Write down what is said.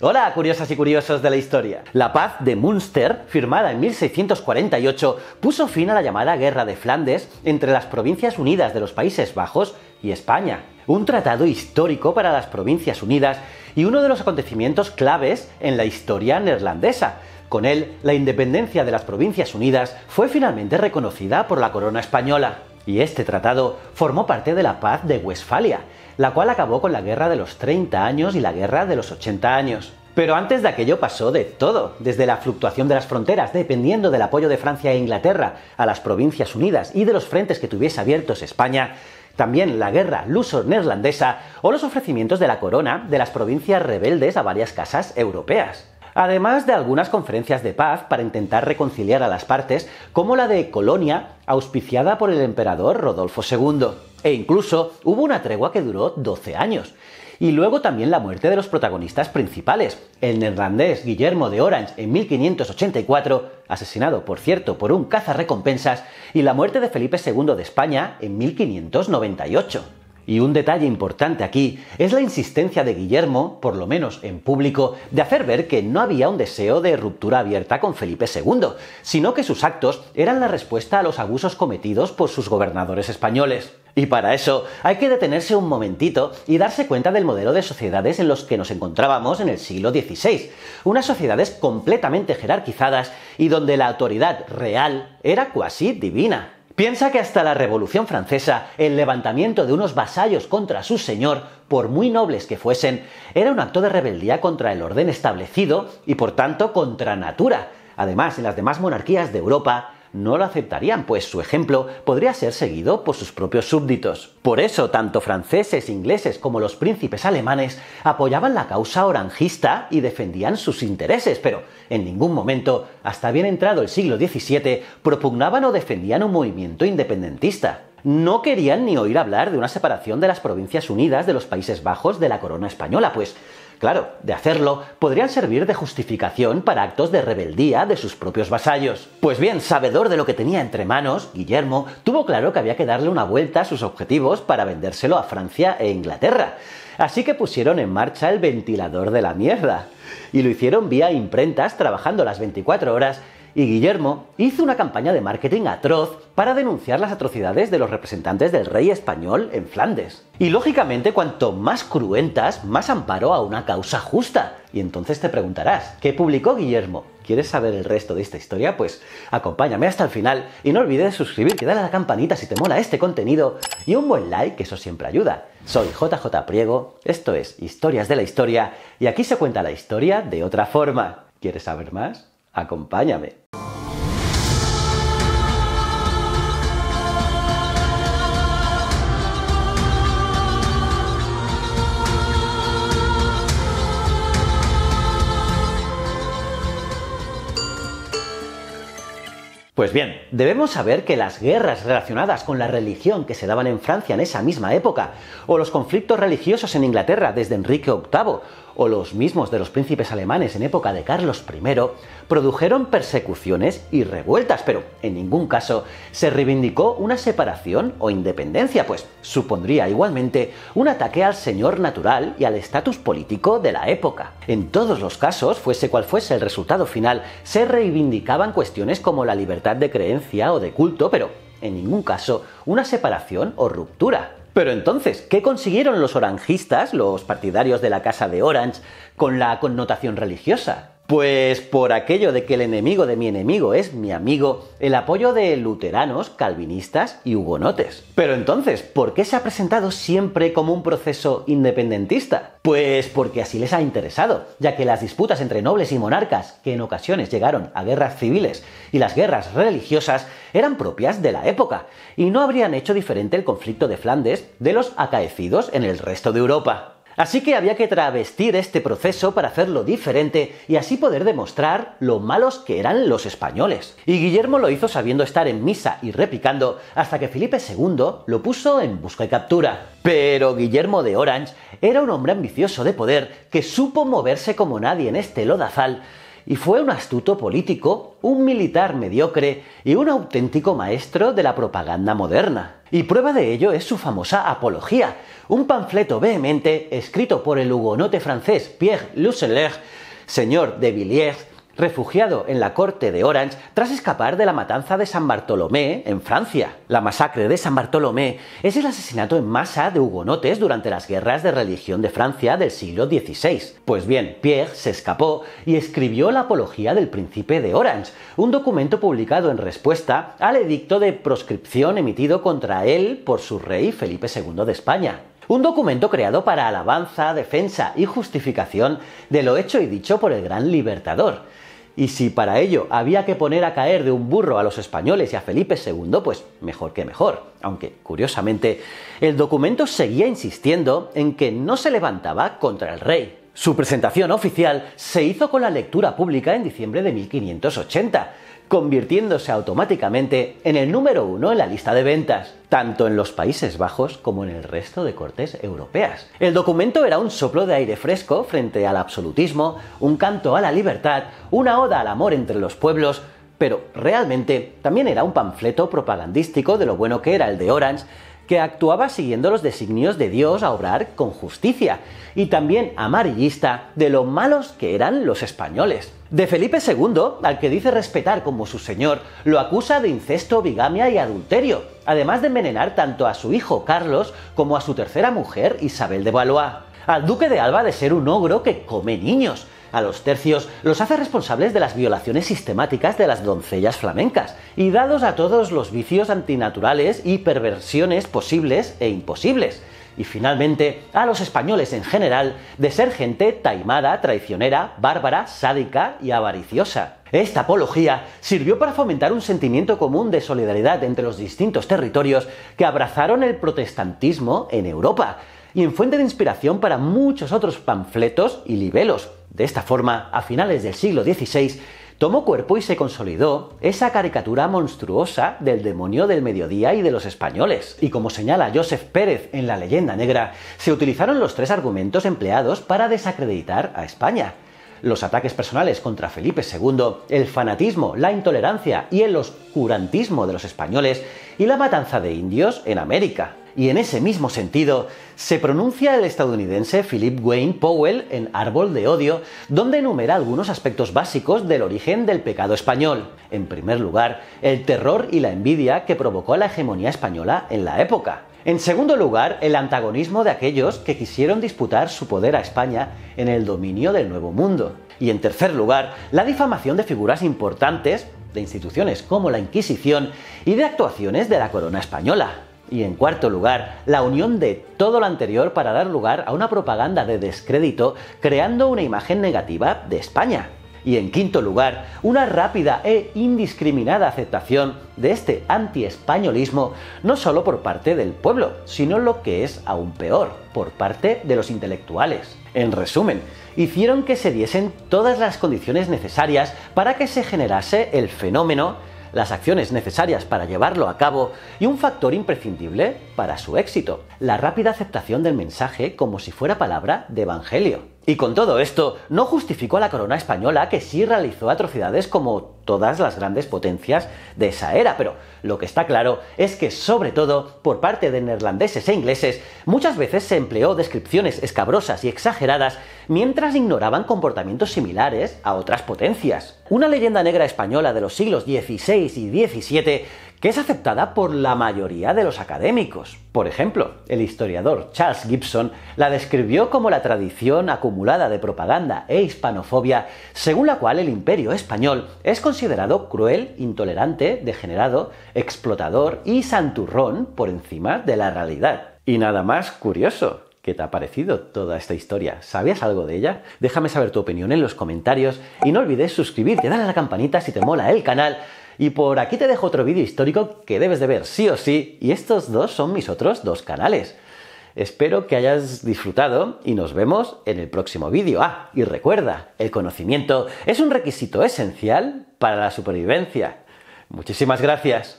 Hola, curiosas y curiosos de la historia. La paz de Münster, firmada en 1648, puso fin a la llamada Guerra de Flandes entre las Provincias Unidas de los Países Bajos y España. Un tratado histórico para las Provincias Unidas y uno de los acontecimientos claves en la historia neerlandesa. Con él, la independencia de las Provincias Unidas fue finalmente reconocida por la corona española. Y este tratado formó parte de la paz de Westfalia, la cual acabó con la guerra de los 30 años y la guerra de los 80 años. Pero antes de aquello pasó de todo, desde la fluctuación de las fronteras, dependiendo del apoyo de Francia e Inglaterra a las Provincias Unidas y de los frentes que tuviese abiertos España, también la guerra luso-neerlandesa o los ofrecimientos de la corona de las provincias rebeldes a varias casas europeas además de algunas conferencias de paz para intentar reconciliar a las partes, como la de Colonia, auspiciada por el emperador Rodolfo II. E incluso hubo una tregua que duró 12 años. Y luego también la muerte de los protagonistas principales, el neerlandés Guillermo de Orange en 1584, asesinado por cierto por un cazarrecompensas, y la muerte de Felipe II de España en 1598. Y un detalle importante aquí es la insistencia de Guillermo, por lo menos en público, de hacer ver que no había un deseo de ruptura abierta con Felipe II, sino que sus actos eran la respuesta a los abusos cometidos por sus gobernadores españoles. Y para eso hay que detenerse un momentito y darse cuenta del modelo de sociedades en los que nos encontrábamos en el siglo XVI, unas sociedades completamente jerarquizadas y donde la autoridad real era cuasi divina. Piensa que hasta la Revolución Francesa, el levantamiento de unos vasallos contra su señor, por muy nobles que fuesen, era un acto de rebeldía contra el orden establecido y por tanto contra natura. Además, en las demás monarquías de Europa, no lo aceptarían, pues su ejemplo podría ser seguido por sus propios súbditos. Por eso, tanto franceses, ingleses como los príncipes alemanes apoyaban la causa orangista y defendían sus intereses, pero en ningún momento, hasta bien entrado el siglo XVII, propugnaban o defendían un movimiento independentista. No querían ni oír hablar de una separación de las Provincias Unidas de los Países Bajos de la corona española, pues Claro, de hacerlo, podrían servir de justificación para actos de rebeldía de sus propios vasallos. Pues bien, sabedor de lo que tenía entre manos, Guillermo tuvo claro que había que darle una vuelta a sus objetivos para vendérselo a Francia e Inglaterra. Así que pusieron en marcha el ventilador de la mierda. Y lo hicieron vía imprentas, trabajando las 24 horas y Guillermo hizo una campaña de marketing atroz para denunciar las atrocidades de los representantes del rey español en Flandes. Y lógicamente, cuanto más cruentas, más amparo a una causa justa. Y entonces te preguntarás, ¿qué publicó Guillermo? ¿Quieres saber el resto de esta historia? Pues acompáñame hasta el final y no olvides suscribirte, darle a la campanita si te mola este contenido y un buen like, que eso siempre ayuda. Soy JJ Priego, esto es Historias de la Historia y aquí se cuenta la historia de otra forma. ¿Quieres saber más? Acompáñame. Pues bien, debemos saber que las guerras relacionadas con la religión que se daban en Francia en esa misma época, o los conflictos religiosos en Inglaterra desde Enrique VIII, o los mismos de los príncipes alemanes en época de Carlos I, produjeron persecuciones y revueltas, pero en ningún caso se reivindicó una separación o independencia, pues supondría igualmente un ataque al señor natural y al estatus político de la época. En todos los casos, fuese cual fuese el resultado final, se reivindicaban cuestiones como la libertad de creencia o de culto, pero en ningún caso una separación o ruptura. Pero entonces, ¿qué consiguieron los orangistas, los partidarios de la Casa de Orange, con la connotación religiosa? Pues por aquello de que el enemigo de mi enemigo es mi amigo, el apoyo de luteranos, calvinistas y hugonotes. Pero entonces, ¿por qué se ha presentado siempre como un proceso independentista? Pues porque así les ha interesado, ya que las disputas entre nobles y monarcas, que en ocasiones llegaron a guerras civiles, y las guerras religiosas, eran propias de la época, y no habrían hecho diferente el conflicto de Flandes de los acaecidos en el resto de Europa. Así que había que travestir este proceso para hacerlo diferente y así poder demostrar lo malos que eran los españoles. Y Guillermo lo hizo sabiendo estar en misa y replicando hasta que Felipe II lo puso en busca y captura. Pero Guillermo de Orange era un hombre ambicioso de poder que supo moverse como nadie en este lodazal y fue un astuto político, un militar mediocre y un auténtico maestro de la propaganda moderna. Y prueba de ello es su famosa Apología, un panfleto vehemente escrito por el hugonote francés Pierre Luceler, señor de Villiers, refugiado en la corte de Orange tras escapar de la matanza de San Bartolomé en Francia. La masacre de San Bartolomé es el asesinato en masa de hugonotes durante las guerras de religión de Francia del siglo XVI. Pues bien, Pierre se escapó y escribió la Apología del Príncipe de Orange, un documento publicado en respuesta al edicto de proscripción emitido contra él por su rey Felipe II de España. Un documento creado para alabanza, defensa y justificación de lo hecho y dicho por el gran libertador. Y si para ello había que poner a caer de un burro a los españoles y a Felipe II, pues mejor que mejor. Aunque, curiosamente, el documento seguía insistiendo en que no se levantaba contra el rey. Su presentación oficial se hizo con la lectura pública en diciembre de 1580, convirtiéndose automáticamente en el número uno en la lista de ventas, tanto en los Países Bajos como en el resto de cortes europeas. El documento era un soplo de aire fresco frente al absolutismo, un canto a la libertad, una oda al amor entre los pueblos, pero realmente también era un panfleto propagandístico de lo bueno que era el de Orange, que actuaba siguiendo los designios de Dios a obrar con justicia, y también amarillista de lo malos que eran los españoles. De Felipe II, al que dice respetar como su señor, lo acusa de incesto, bigamia y adulterio, además de envenenar tanto a su hijo Carlos como a su tercera mujer Isabel de Valois. Al duque de Alba de ser un ogro que come niños, a los tercios los hace responsables de las violaciones sistemáticas de las doncellas flamencas, y dados a todos los vicios antinaturales y perversiones posibles e imposibles. Y finalmente, a los españoles en general de ser gente taimada, traicionera, bárbara, sádica y avariciosa. Esta apología sirvió para fomentar un sentimiento común de solidaridad entre los distintos territorios que abrazaron el protestantismo en Europa, y en fuente de inspiración para muchos otros panfletos y libelos. De esta forma, a finales del siglo XVI, tomó cuerpo y se consolidó esa caricatura monstruosa del demonio del mediodía y de los españoles. Y como señala Joseph Pérez en La leyenda negra, se utilizaron los tres argumentos empleados para desacreditar a España los ataques personales contra Felipe II, el fanatismo, la intolerancia y el oscurantismo de los españoles y la matanza de indios en América. Y en ese mismo sentido, se pronuncia el estadounidense Philip Wayne Powell en Árbol de Odio, donde enumera algunos aspectos básicos del origen del pecado español. En primer lugar, el terror y la envidia que provocó la hegemonía española en la época. En segundo lugar, el antagonismo de aquellos que quisieron disputar su poder a España en el dominio del Nuevo Mundo. Y en tercer lugar, la difamación de figuras importantes, de instituciones como la Inquisición y de actuaciones de la corona española. Y en cuarto lugar, la unión de todo lo anterior para dar lugar a una propaganda de descrédito creando una imagen negativa de España. Y en quinto lugar, una rápida e indiscriminada aceptación de este anti-españolismo no solo por parte del pueblo, sino lo que es aún peor, por parte de los intelectuales. En resumen, hicieron que se diesen todas las condiciones necesarias para que se generase el fenómeno las acciones necesarias para llevarlo a cabo y un factor imprescindible para su éxito, la rápida aceptación del mensaje como si fuera palabra de evangelio. Y con todo esto, no justificó a la corona española que sí realizó atrocidades como todas las grandes potencias de esa era, pero lo que está claro es que, sobre todo por parte de neerlandeses e ingleses, muchas veces se empleó descripciones escabrosas y exageradas mientras ignoraban comportamientos similares a otras potencias. Una leyenda negra española de los siglos XVI y XVII que es aceptada por la mayoría de los académicos. Por ejemplo, el historiador Charles Gibson la describió como la tradición acumulada de propaganda e hispanofobia según la cual el imperio español es considerado cruel, intolerante, degenerado, explotador y santurrón por encima de la realidad. Y nada más curioso, ¿Qué te ha parecido toda esta historia? ¿Sabías algo de ella? Déjame saber tu opinión en los comentarios y no olvides suscribirte, darle a la campanita si te mola el canal y por aquí te dejo otro vídeo histórico que debes de ver sí o sí, y estos dos son mis otros dos canales. Espero que hayas disfrutado y nos vemos en el próximo vídeo. Ah, y recuerda, el conocimiento es un requisito esencial para la supervivencia. Muchísimas gracias.